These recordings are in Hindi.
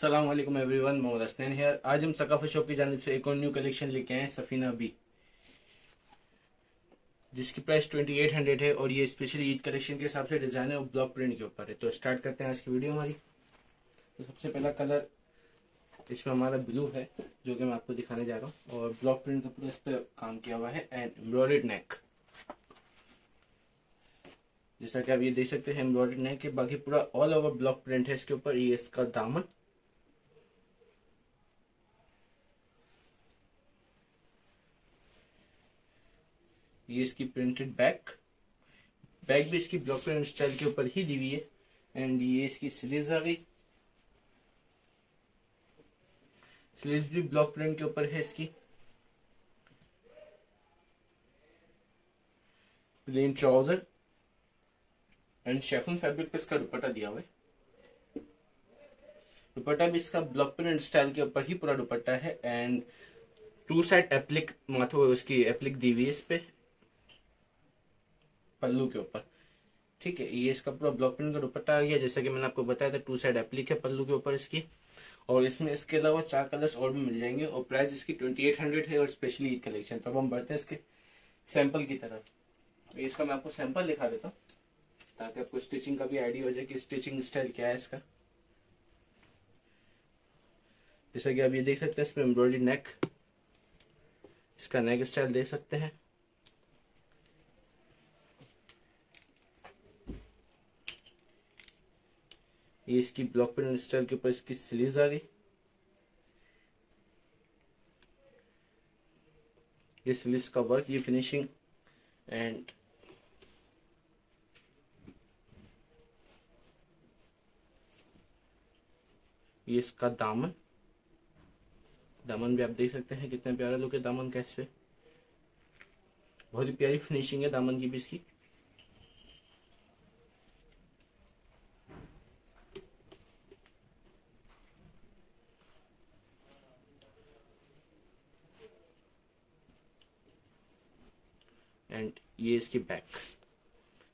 असलम एवरीवन मोहम्मद हसनैन हेयर आज हम सकाफा शॉप की जानब से एक और न्यू कलेक्शन लेके आए हैं सफीना बी जिसकी प्राइस ट्वेंटी एट हंड्रेड है और ये स्पेशली ईद कलेक्शन के हिसाब से डिज़ाइन है और ब्लॉक प्रिंट के ऊपर है। तो स्टार्ट करते हैं आज की वीडियो हमारी। तो सबसे पहला कलर इसमें हमारा ब्लू है, जो कि मैं आपको दिखाने जा रहा हूँ। और ब्लॉक प्रिंट का पूरा इस पर काम किया हुआ है एंड एम्ब्रॉयड नेक जैसा कि आप ये देख सकते हैं एम्ब्रॉयड नेक के बाकी पूरा ऑल ओवर ब्लॉक प्रिंट है इसके ऊपर। ये इसका दामन ये इसकी प्रिंटेड बैक बैक भी इसकी ब्लॉक प्रिंट स्टाइल के ऊपर ही दी हुई है। एंड ये इसकी स्लीव्स आ गई। स्लीव्स भी ब्लॉक प्रिंट के ऊपर है इसकी। Plain trouser and chiffon fabric पे इसका दुपट्टा दिया हुआ है। दुपट्टा भी इसका ब्लॉक प्रिंट स्टाइल के ऊपर ही पूरा दुपट्टा है। एंड टू साइड एप्लिक माथो उसकी एप्लिक दी हुई है इस पे। पल्लू के ऊपर। ठीक है, ये इसका पूरा ब्लॉक प्रिंट का दुपट्टा आ गया। जैसा कि मैंने आपको बताया था टू साइड एप्लिक है पल्लू के ऊपर इसकी। और इसमें इसके अलावा चार कलर्स और भी मिल जाएँगे। और प्राइस इसकी ट्वेंटी एट हंड्रेड है और स्पेशली कलेक्शन तो अब हम बढ़ते हैं इसके सैंपल की तरफ़। इसका मैं आपको सैंपल दिखा देता हूँ, ताकि आपको स्टिचिंग का भी आइडिया हो जाए कि स्टिचिंग स्टाइल क्या है इसका। जैसा कि आप ये देख सकते हैं, इसमें एम्ब्रॉयडरी नेक इसका नेक स्टाइल देख सकते हैं। ये इसकी ब्लॉक प्रिंट स्टाइल के ऊपर इसकी स्लीव्स आ गई। ये स्लीव्स का वर्क ये फिनिशिंग एंड ये इसका दामन। दामन भी आप देख सकते हैं कितने प्यारा लोग है दामन का इस पे बहुत ही प्यारी फिनिशिंग है दामन की भी इसकी एंड ये इसकी बैक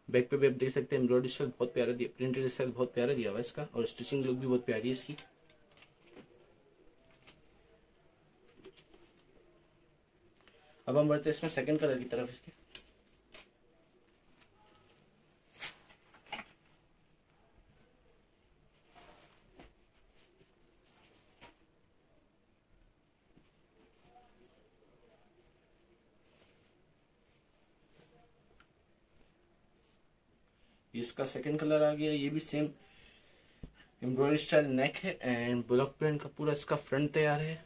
बैक पे भी आप देख सकते हैं एम्ब्रॉयडरी स्टाइल बहुत प्यारा दिया प्रिंटेड स्टाइल बहुत प्यारा दिया हुआ है इसका, और स्टिचिंग लुक भी बहुत प्यारी है इसकी। अब हम बढ़ते हैं इसमें सेकंड कलर की तरफ़ इसके। इसका सेकंड कलर आ गया, ये भी सेम एम्ब्रॉयडरी स्टाइल नेक है एंड ब्लॉक प्रिंट का पूरा इसका फ्रंट तैयार है।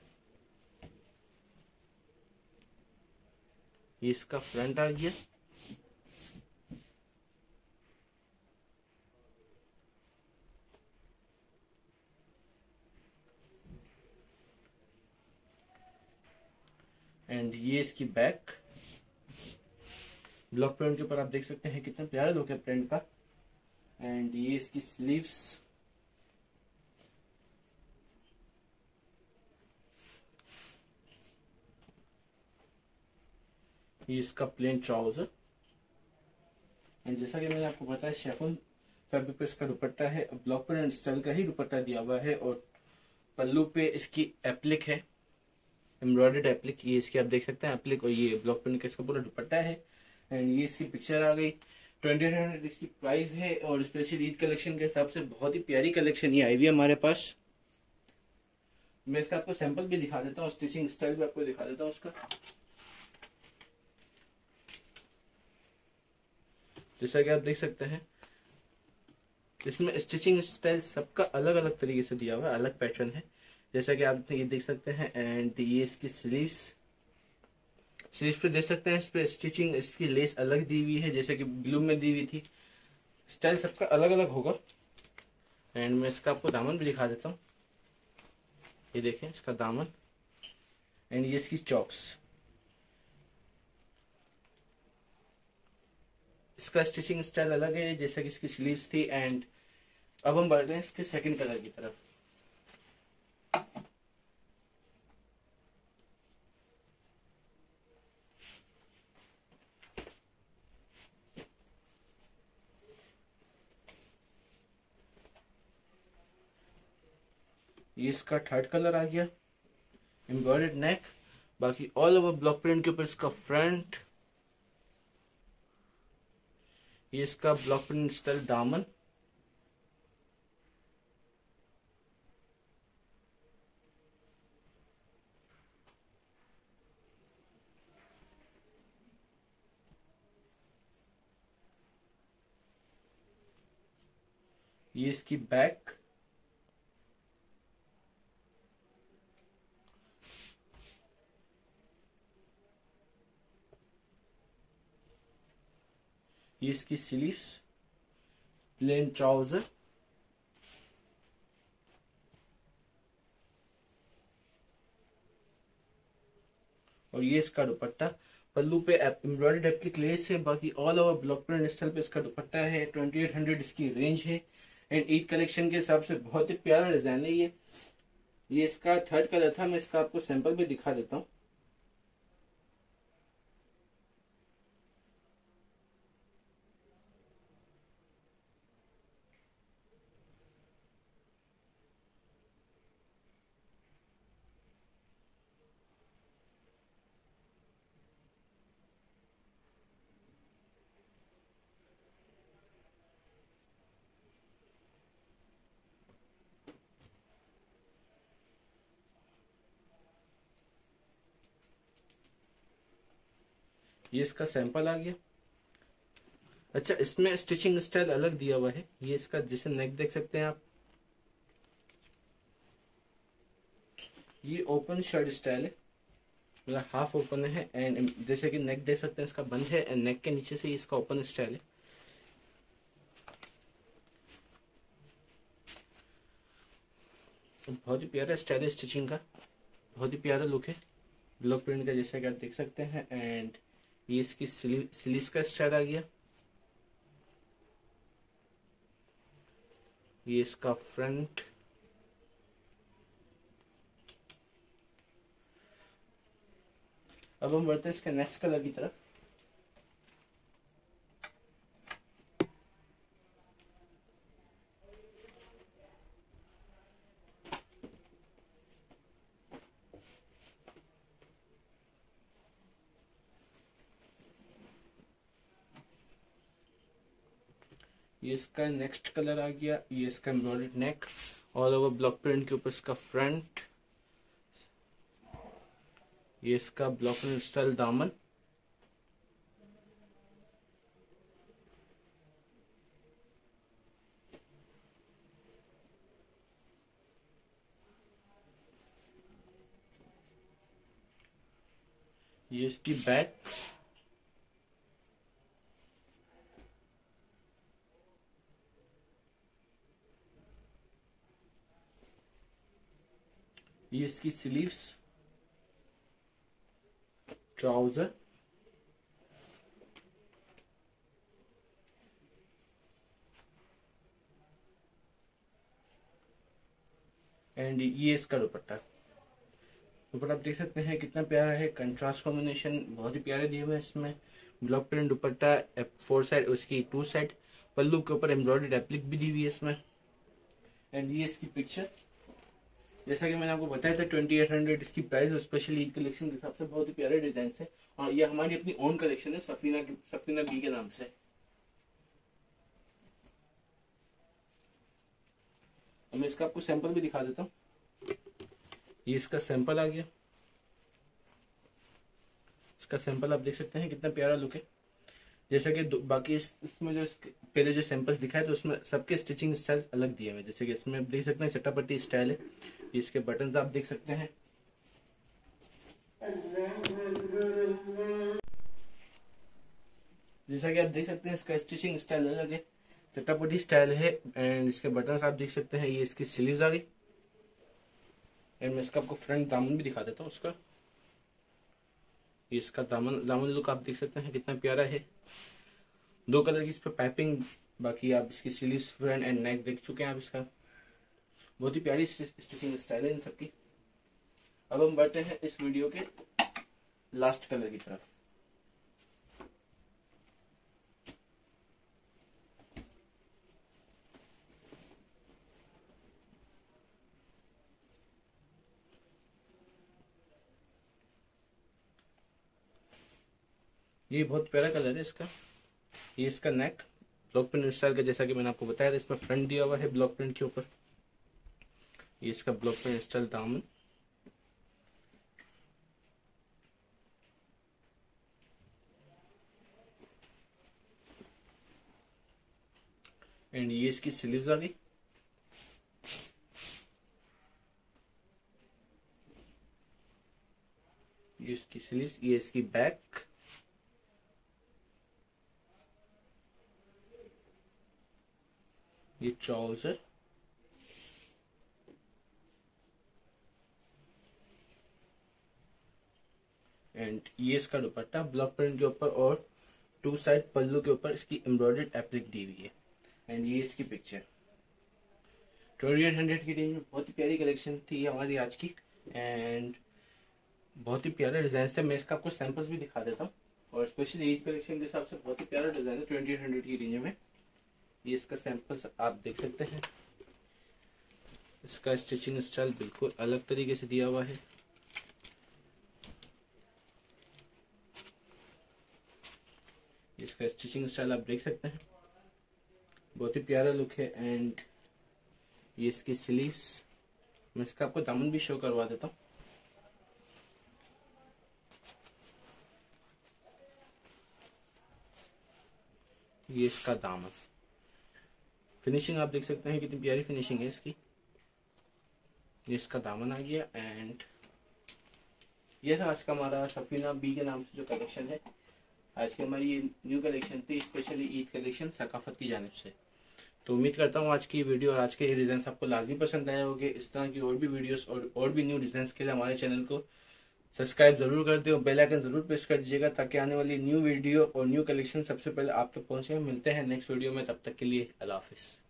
ये इसका फ्रंट आ गया। एंड ये इसकी बैक ब्लॉक प्रिंट के ऊपर आप देख सकते हैं कितना प्यारा लुक है प्रिंट का। एंड ये इसकी स्लीव्स ये इसका प्लेन ट्राउज़र एंड जैसा कि मैंने आपको बताया शेफन फैब्रिक पे इसका दुपट्टा है। ब्लॉक पर एंड स्टाइल का ही दुपट्टा दिया हुआ है और पल्लू पे इसकी एप्लिक है। एम्ब्रॉयडर्ड एप्लिक ये इसकी आप देख सकते हैं एप्लिक और ये ब्लॉक प्रिंट का इसका पूरा दुपट्टा है। एंड ये इसकी पिक्चर आ गई। ट्वेंटी हंड्रेड इसकी प्राइस है और स्पेशल ईद कलेक्शन के हिसाब से बहुत ही प्यारी कलेक्शन ये आई हुई है हमारे पास। मैं इसका आपको सैंपल भी दिखा देता हूँ स्टिचिंग स्टाइल भी आपको दिखा देता हूँ उसका। जैसा कि आप देख सकते हैं, इसमें स्टिचिंग स्टाइल सबका अलग अलग तरीके से दिया हुआ है, अलग पैटर्न है। जैसा कि आप ये देख सकते हैं एंड ये इसकी स्लीव्स स्लीव पे देख सकते हैं, इस पे स्टिचिंग इसकी लेस अलग दी हुई है, जैसे कि ब्लू में दी हुई थी। स्टाइल सबका अलग अलग होगा। एंड मैं इसका आपको दामन भी दिखा देता हूँ। ये देखें, इसका दामन। एंड ये इसकी चॉक्स इसका स्टिचिंग स्टाइल अलग है, जैसा कि इसकी स्लीव्स थी। एंड अब हम बढ़ हैं इसके सेकंड कलर की तरफ़। ये इसका थर्ड कलर आ गया एम्ब्रॉयड नेक बाकी ऑल ओवर ब्लॉक प्रिंट के ऊपर इसका फ्रंट ये इसका ब्लॉक प्रिंट स्टाइल दामन, ये इसकी बैक ये इसकी स्लीव्स प्लेन ट्राउज़र और ये इसका दुपट्टा। पल्लू पे एम्ब्रॉयडर्ड एप्लिक लेस है, बाकी all over block print style पे इसका दुपट्टा है। ट्वेंटी एट हंड्रेड इसकी रेंज है। एंड ईद कलेक्शन के हिसाब से बहुत ही प्यारा डिज़ाइन है ये। ये इसका थर्ड कलर था, मैं इसका आपको सैंपल भी दिखा देता हूँ। ये इसका सैंपल आ गया। अच्छा इसमें स्टिचिंग स्टाइल अलग दिया हुआ है। ये इसका, जिसे नेक देख सकते हैं आप। ये ओपन शर्ट स्टाइल है। मतलब हाफ़ ओपन है एंड जैसे कि नेक देख सकते हैं, इसका बंद है एंड नेक के नीचे से इसका ओपन स्टाइल है। बहुत ही प्यारा स्टाइल है स्टिचिंग का। बहुत ही प्यारा लुक है। ब्लॉक प्रिंट का जैसा कि आप देख सकते हैं एंड ये इसकी स्लीव का स्टाइल आ गया। ये इसका फ्रंट। अब हम बढ़ते हैं इसके नेक्स्ट कलर की तरफ़। ये इसका नेक्स्ट कलर आ गया, ये इसका embroidered neck all over block print के ऊपर इसका फ्रंट ये इसका ब्लॉक प्रिंट स्टाइल दामन। ये इसकी बैक ये इसकी स्लीव्स ट्राउज़र एंड ये इसका दुपट्टा। दुपट्टा आप देख सकते हैं कितना प्यारा है कंट्रास्ट कॉम्बिनेशन बहुत ही प्यारे दिए हुए हैं इसमें। Block print dupatta four side उसकी टू साइड पल्लू के ऊपर एम्ब्रॉयडरी एप्लिक भी दी हुई है इसमें। एंड ये इसकी पिक्चर जैसा कि मैंने आपको बताया था ट्वेंटी एट हंड्रेड इसकी प्राइस और स्पेशली ईद कलेक्शन के हिसाब से बहुत ही प्यारे डिज़ाइन है। और ये हमारी अपनी ओन कलेक्शन है सफीना सफीना बी के नाम से। मैं इसका आपको सैंपल भी दिखा देता हूँ। ये इसका सैंपल आ गया। इसका सैंपल आप देख सकते हैं, कितना प्यारा लुक है। जैसा कि बाकी इस, इसमें जो पहले जो सैंपल्स दिखाए तो उसमें सबके स्टिचिंग स्टाइल अलग दिए हुए जैसे कि इसमें देख सकते हैं चट्टापट्टी स्टाइल है। इसके बटन आप देख सकते हैं। जैसा कि आप देख सकते हैं इसका स्टिचिंग स्टाइल अलग है। चट्टापट्टी स्टाइल है एंड इसके बटन आप देख सकते हैं ये इसकी सिलीज आ गई। एंड मैं इसका आपको फ्रंट दामन भी दिखा देता हूँ उसका। इसका दामन दामन लुक आप देख सकते हैं, कितना प्यारा है। दो कलर की इस पर पाइपिंग बाकी आप इसकी स्लीव फ्रंट एंड नेक देख चुके हैं आप इसका। बहुत ही प्यारी स्टिचिंग स्टाइल है इन सबकी। अब हम बढ़ते हैं इस वीडियो के लास्ट कलर की तरफ़। ये बहुत प्यारा कलर है इसका। ये इसका नेक ब्लॉक प्रिंट स्टाइल का जैसा कि मैंने आपको बताया था, इसमें फ्रंट दिया हुआ है ब्लॉक प्रिंट के ऊपर। ये इसका ब्लॉक प्रिंट स्टाइल दामन। एंड ये इसकी स्लीव्स आ गई। ये इसकी स्लीव्स ये इसकी बैक ट्राउज़र एंड ये इसका दुपट्टा ब्लॉक प्रिंट के ऊपर और टू साइड पल्लू के ऊपर इसकी एम्ब्रॉयडर्ड एप्लिक दी हुई है। एंड ये इसकी पिक्चर ट्वेंटी एट हंड्रेड की रेंज में बहुत ही प्यारी कलेक्शन थी हमारी आज की। एंड बहुत ही प्यारा डिज़ाइन थे। मैं इसका आपको सैंपल्स भी दिखा देता हूँ। और स्पेशली ईद कलेक्शन के हिसाब से बहुत ही प्यारा डिज़ाइन है ट्वेंटी एट हंड्रेड की रेंज में। ये इसका सैंपल्स आप देख सकते हैं। इसका स्टिचिंग स्टाइल बिल्कुल अलग तरीके से दिया हुआ है। इसका स्टिचिंग स्टाइल आप देख सकते हैं। बहुत ही प्यारा लुक है एंड ये इसकी स्लीव्स मैं इसका आपको दामन भी शो करवा देता हूँ। ये इसका दामन। फिनिशिंग आप देख सकते हैं कितनी प्यारी फिनिशिंग है इसकी। ये इसका दामन आ गया एंड ये था आज का हमारा सफीना बी के नाम से जो कलेक्शन है। आज की हमारी ये न्यू कलेक्शन थी स्पेशली ईद कलेक्शन सकाफत की जानब से। तो उम्मीद करता हूँ आज की वीडियो और आज के ये डिज़ाइन आपको लाजमी पसंद आए होंगे। इस तरह की और भी वीडियोस और और भी न्यू डिज़ाइन के लिए हमारे चैनल को सब्सक्राइब ज़रूर कर दे और बेल आइकन ज़रूर प्रेस कर दीजिएगा ताकि आने वाली न्यू वीडियो और न्यू कलेक्शन सबसे पहले आप तक पहुँचे। मिलते हैं नेक्स्ट वीडियो में, तब तक के लिए अल्लाह हाफिज़।